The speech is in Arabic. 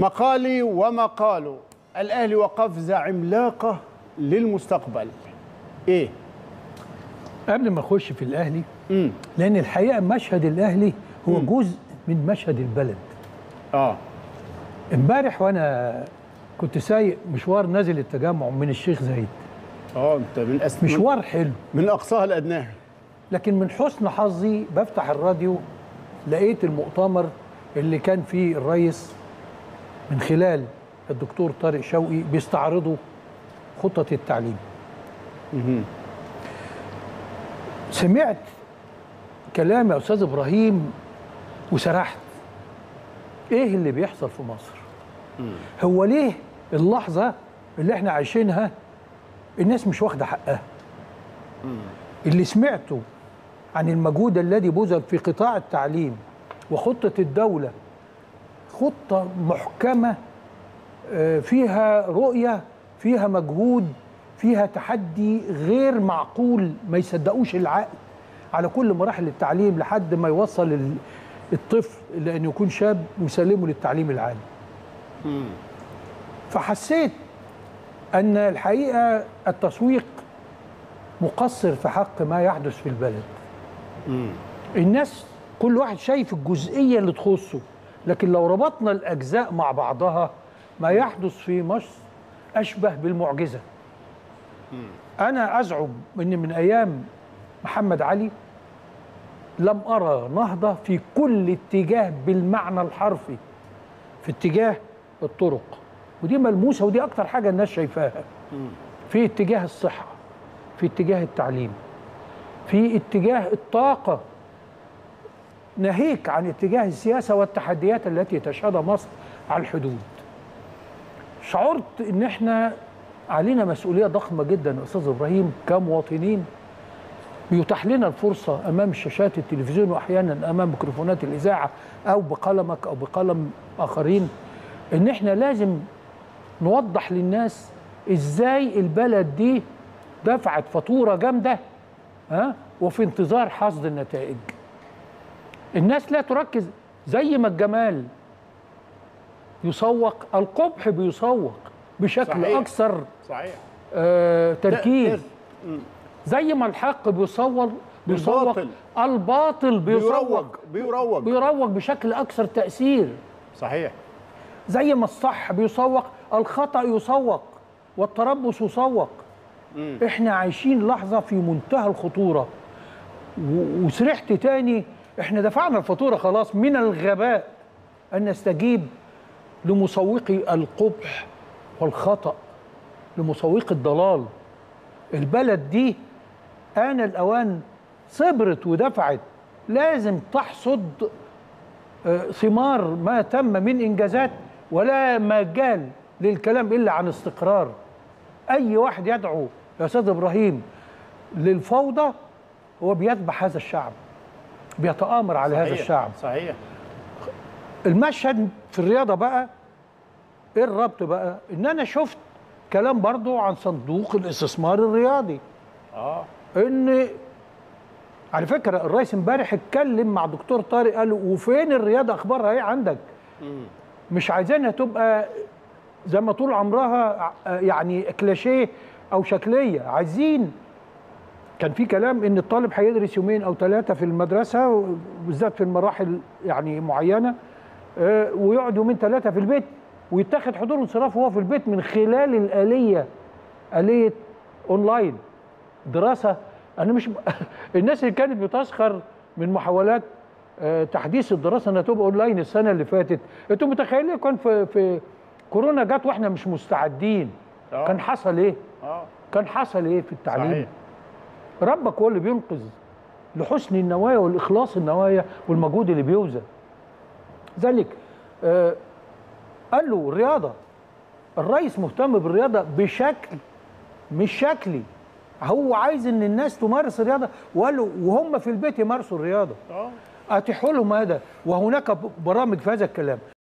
مقالي ومقاله الاهلي وقفزه عملاقه للمستقبل. إيه؟ قبل ما أخش في الأهلي امم لأن الحقيقة مشهد الأهلي هو جزء من مشهد البلد. آه. امبارح وأنا كنت سايق مشوار نازل التجمع من الشيخ زايد. آه أنت من أس... مشوار حلو. من أقصاها لأدناها. لكن من حسن حظي بفتح الراديو لقيت المؤتمر اللي كان فيه الرئيس من خلال الدكتور طارق شوقي بيستعرضوا خطة التعليم. سمعت كلام يا أستاذ إبراهيم وسرحت. إيه اللي بيحصل في مصر؟ هو ليه اللحظة اللي إحنا عايشينها الناس مش واخدة حقها؟ اللي سمعته عن المجهود الذي بذل في قطاع التعليم وخطة الدولة خطة محكمة آه، فيها رؤية فيها مجهود فيها تحدي غير معقول ما يصدقوش العقل. على كل مراحل التعليم لحد ما يوصل ال- الطفل لأن يكون شاب ويسلمه للتعليم العالي. فحسيت أن الحقيقة التسويق مقصر في حق ما يحدث في البلد. الناس كل واحد شايف الجزئية اللي تخصه. لكن لو ربطنا الأجزاء مع بعضها ما يحدث في مصر أشبه بالمعجزة. أنا أزعم أن من أيام محمد علي لم أرى نهضة في كل اتجاه بالمعنى الحرفي في اتجاه الطرق. ودي ملموسة ودي أكتر حاجة الناس شايفاها. في اتجاه الصحة في اتجاه التعليم في اتجاه الطاقة. ناهيك عن اتجاه السياسة والتحديات التي تشهدها مصر على الحدود. شعرت إن إحنا علينا مسؤولية ضخمة جدا أستاذ إبراهيم كمواطنين. بيتاح لنا الفرصة أمام شاشات التلفزيون واحيانا أمام ميكروفونات الإذاعة أو بقلمك أو بقلم آخرين. إن إحنا لازم نوضح للناس إزاي البلد دي دفعت فاتورة جامدة ها وفي انتظار حصد النتائج. الناس لا تركز. زي ما الجمال يسوق القبح بيسوق بشكل صحيح. أكثر صحيح. آه تركيز. زي ما الحق بيصور بيسوق الباطل. بيروج بيروج. بيروج بشكل أكثر تأثير. صحيح. زي ما الصح بيسوق الخطأ يسوق والتربص يسوق. إحنا عايشين لحظة في منتهى الخطورة. وسرحت تاني إحنا دفعنا الفاتورة خلاص من الغباء أن نستجيب لمسوقي القبح والخطأ لمسوقي الضلال. البلد دي آن الأوان صبرت ودفعت. لازم تحصد آه، ثمار ما تم من إنجازات ولا مجال للكلام إلا عن استقرار. أي واحد يدعو يا أستاذ إبراهيم للفوضى هو بيذبح هذا الشعب. بيتآمر على هذا صحيح. الشعب. صحيح. المشهد في الرياضة بقى إيه الربط بقى؟ إن أنا شفت كلام برضو عن صندوق الاستثمار الرياضي. آه. إن على فكرة الرئيس امبارح اتكلم مع دكتور طارق قال له وفين الرياضة؟ اخبارها إيه عندك. مش عايزينها تبقى زي ما طول عمرها آه، يعني كلاشيه أو شكلية. عايزين كان في كلام إن الطالب هيدرس يومين أو ثلاثة في المدرسة بالذات في المراحل يعني معينة آه، ويقعد يومين ثلاثة في البيت ويتاخد حضور وانصراف وهو في البيت من خلال الآلية آلية اونلاين دراسة. أنا مش الناس اللي كانت بتسخر من محاولات آه، تحديث الدراسة إنها تبقى اونلاين السنة اللي فاتت. أنتوا متخيلين كان في في كورونا جت وإحنا مش مستعدين؟ آه. كان حصل إيه؟ كان حصل إيه في التعليم؟ صحيح. ربك هو اللي بينقذ لحسن النوايا والإخلاص النوايا والمجهود اللي بيوزن. ذلك آه قال له الرياضة الرئيس مهتم بالرياضة بشكل مش شكلي. هو عايز إن الناس تمارس الرياضة. وقال له وهم في البيت يمارسوا الرياضة. آه. أتيحوا لهم هذا. وهناك برامج في هذا الكلام.